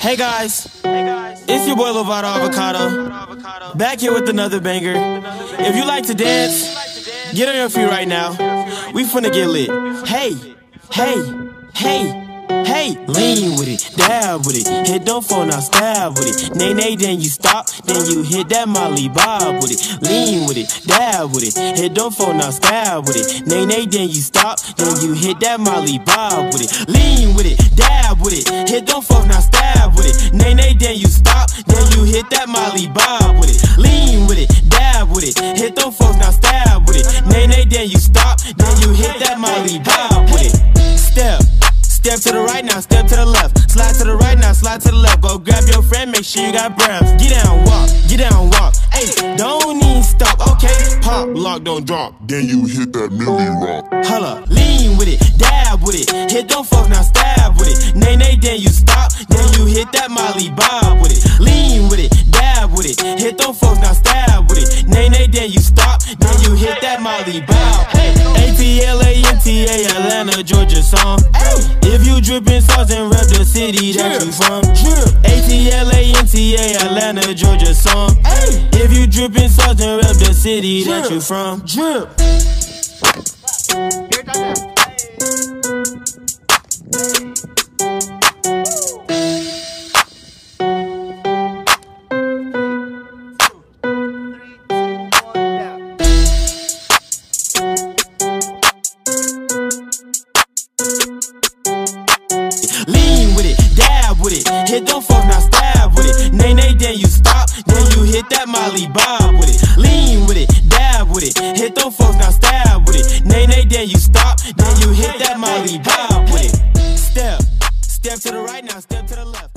Hey guys, it's your boy Lovato Avocado, back here with another banger. If you like to dance, get on your feet right now. We finna get lit. Hey, hey, hey. Hey, lean with it, dab with it, hit don't fall now, stab with it. Nay, nay, then you stop, then you hit that Molly Bob with it. Lean with it, dab with it, hit don't fall now, stab with it. Nay, nay, then you stop, then you hit that Molly Bob with it. Lean with it, dab with it, hit that Molly Bob with it. Lean with it, dab with it, hit don't fall now, stab with it. Nay, nay, then you stop, then you hit that Molly Bob with it. Step. Step to the right now, step to the left. Slide to the right now, slide to the left. Go grab your friend, make sure you got breath. Get down, walk, get down, walk. Hey, don't even stop, okay? Pop, lock, don't drop. Then you hit that Milly Rock. Holla, lean with it, dab with it. Hit don't fuck, now stab with it. Nay, nay, then you stop. Then you hit that Molly Bob with it. Hit don't fuck, now stab with it. Nay, nay, then you stop. Then you hit that Molly Bob. Hey, A-T-L-A-N-T-A, Atlanta, Georgia song. If you drippin' sauce and rep the city that you from. A-T-L-A-N-T-A, Atlanta, Georgia song. If you drippin' sauce and rep the city that you from. Drip. Lean with it, dab with it, hit don't fuck now stab with it. Nay nay, then you stop, then you hit that Molly Bob with it. Lean with it, dab with it, hit don't fuck now stab with it. Nay nay, then you stop, then you hit that Molly Bob with it. Step, step to the right now, step to the left.